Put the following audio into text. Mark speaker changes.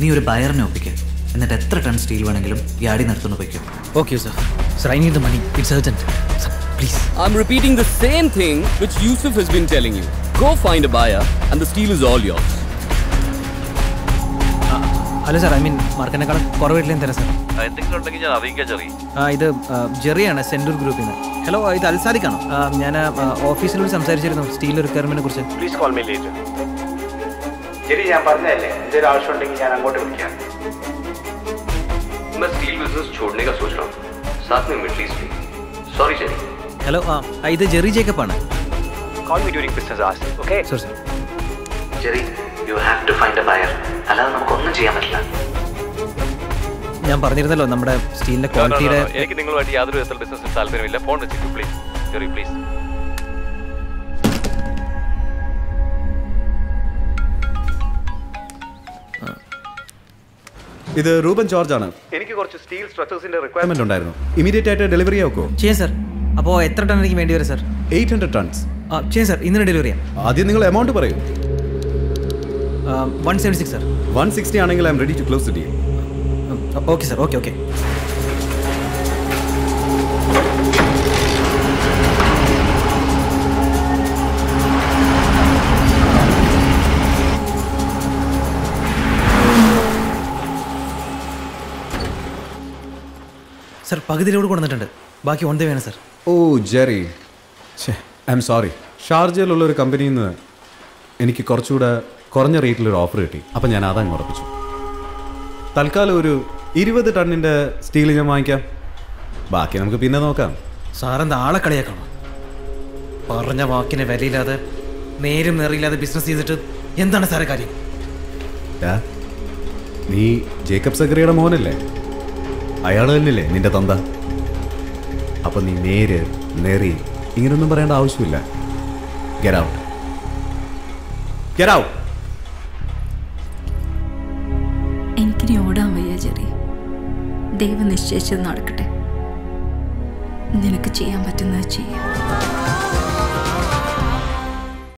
Speaker 1: നീ ഒരു ബയറിനെ ഒപ്പിക്കുക എന്നിട്ട് എത്ര ടൺ സ്റ്റീൽ വേണമെങ്കിലും യാടി നിർത്തുന്നു വയ്ക്കും
Speaker 2: okay sir sir I need the money it's urgent please
Speaker 3: I am repeating the same thing which Yusuf has been telling you go find a buyer and the steel is all yours.
Speaker 2: Hello sir I mean മാർക്കിനെക്കാളും കുറവായിട്ടില്ലേ തരാം sir
Speaker 4: എന്തെങ്കിലും ഉണ്ടെങ്കിൽ ഞാൻ അറിയിക്കാം cherry.
Speaker 2: ആ ഇത് ജെറിയാണ് സെന്റൂർ ഗ്രൂപ്പിൽ നിന്ന്. ഹലോ ഇത് അൽസാദിക്കാണോ? ഞാൻ ഓഫീസിനോട് സംസാരിച്ചിരുന്നു സ്റ്റീൽ റിക്വയർമെന്റിനെ കുറിച്ച്.
Speaker 5: പ്ലീസ് കോൾ മീ ലേറ്റർ ശരി ഞാൻ പറഞ്ഞതല്ലേ എന്തെങ്കിലും ആവശ്യം ഉണ്ടെങ്കിൽ ഞാൻ അങ്ങോട്ട് വിളിക്കാം
Speaker 4: मैं स्टील बिजनेस छोड़ने का सोच रहा हूँ साथ में मिडल ईस्ट भी sorry Jerry
Speaker 2: hello ah ah, ഇത് Jerry ജേക്കപ്പാണ്
Speaker 5: call me during business as okay
Speaker 2: sorry sir
Speaker 1: Jerry you have to find a buyer അല്ലാതെ നമുക്കൊന്നും ചെയ്യാൻ പറ്റില്ല
Speaker 2: ഞാൻ പറഞ്ഞിരുന്നല്ലോ നമ്മുടെ സ്റ്റീലിൻ്റെ ക്വാളിറ്റിയുടെ
Speaker 4: എനിക്ക് നിങ്ങളുമായിട്ട് യാതൊരു വിധത്തിലുള്ള ബിസിനസ്സിൽ താല്പര്യമില്ല ഫോൺ വെച്ചിട്ട് പ്ലീസ് ജെറി പ്ലീസ്
Speaker 6: ഇത് റൂബൻ ജോർജ് ആണ്.
Speaker 5: എനിക്ക് കുറച്ച് സ്റ്റീൽ സ്ട്രക്ചേഴ്സിന്റെ
Speaker 6: റിക്വയർമെന്റ് ഉണ്ടായിരുന്നു. ഇമീഡിയറ്റ് ആയിട്ട് ഡെലിവറി ആക്കോ
Speaker 2: ചെയ്യാം സാർ. അപ്പോ എത്ര ടൺ എനിക്ക് വേണ്ടി വരും സാർ?
Speaker 6: എയ്റ്റ് ഹൺഡ്രഡ് ടൺസ്
Speaker 2: ആ ചെയ്യാം സാർ. ഇന്ന് ഡെലിവറി ചെയ്യാം.
Speaker 6: ആദ്യം നിങ്ങൾ എമൗണ്ട് പറയൂ.
Speaker 2: One seventy six sir
Speaker 6: one sixty ആണെങ്കിൽ I am ready to close deal
Speaker 2: okay sir okay okay. Sir പകുതിയിലോട് കൊണ്ടുവന്നിട്ടുണ്ട്. ബാക്കി ഓൺ ദ വേണം sir.
Speaker 6: Oh Jerry. I am sorry ഷാർജയിലുള്ള ഒരു കമ്പനിയിൽ നിന്ന് എനിക്ക് കുറച്ചുകൂടെ കുറഞ്ഞ റേറ്റിൽ ഒരു ഓഫർ കിട്ടി. അപ്പം ഞാൻ അതങ്ങ് ഉറപ്പിച്ചു. തൽക്കാലം ഒരു ഇരുപത് ടണ്ണിന്റെ സ്റ്റീൽ ഞാൻ വാങ്ങിക്കാം. ബാക്കി നമുക്ക് പിന്നെ നോക്കാം.
Speaker 2: സാറെന്താ ആളെ കളിയാക്കണം? പറഞ്ഞ വാക്കിന് വിലയില്ലാതെ നേരും നേറിയില്ലാതെ ബിസിനസ് ചെയ്തിട്ട് എന്താണ് സാറേ കാര്യം?
Speaker 6: നീ ജേക്കബ് സഗ്രയുടെ മോനല്ലേ? അയാൾ തന്നെയല്ലേ നിന്റെ തന്ത? അപ്പൊ നീ നേര് നേറി ഇങ്ങനൊന്നും പറയേണ്ട ആവശ്യമില്ല. ഗെറ്റ് ഔട്ട് ഗെറ്റ് ഔട്ട്
Speaker 7: എനിക്കിനി ഓടാൻ വയ്യ ജെറി. ദൈവം നിശ്ചയിച്ചത് നടക്കട്ടെ. നിനക്ക് ചെയ്യാൻ പറ്റുന്നത് ചെയ്യാം.